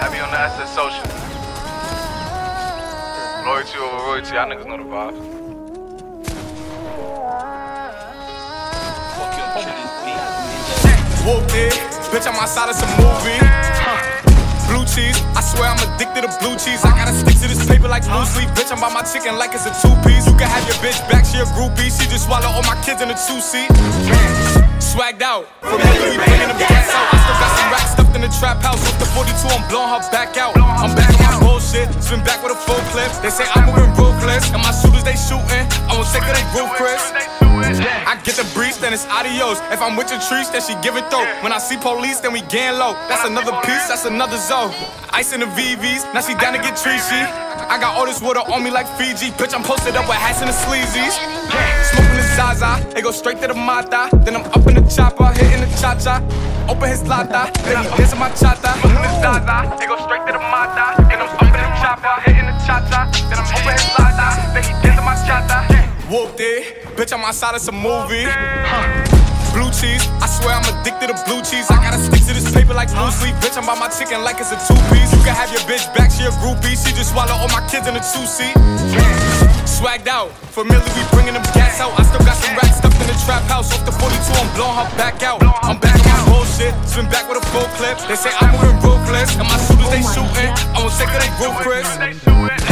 That's a social. Loyalty over royalty. Y'all niggas know the vibes. Whoopty, bitch, I'm outside of some movie. Blue cheese, I swear I'm addicted to blue cheese. I gotta stick to this paper like blue sleep. Bitch, I'm by my chicken like it's a two piece. You can have your bitch back, she a groupie. She just swallow all my kids in a two seat. Swagged out, familiar, we bringing stuffed in the trap house. With the 42, I'm blowing her back out. I'm back on my bullshit, spin back with a full clip. They say I'm moving ruthless, and my shooters they shooting. I won't take of they roof, Chris. I get the it's adios. If I'm with your trees, then she give it though. When I see police, then we gang low. That's another piece, that's another zone. Ice in the VVs, now she down to get treachy. I got all this water on me like Fiji. Bitch, I'm posted up with hats and the sleazies. Smoking the Zaza, it go straight to the Mata. Then I'm up in the chopper, hitting the cha cha. Open his lata, then he dancing my chata. Smoking the Zaza, it go straight to the Whoopty, bitch, I'm outside of some movie. Blue cheese, I swear I'm addicted to blue cheese. I gotta stick to this paper like blue sleep. Bitch, I'm by my chicken like it's a two piece. You can have your bitch back, she a groupie. She just swallow all my kids in a two seat. Swagged out, familiar, we bringing them gas out. I still got some racks stuffed in the trap house. Off the 42, I'm blowing her back out. I'm back on bullshit, spin back with a full clip. They say I'm moving ruthless, and my shooters they shooting. I won't take of they Chris.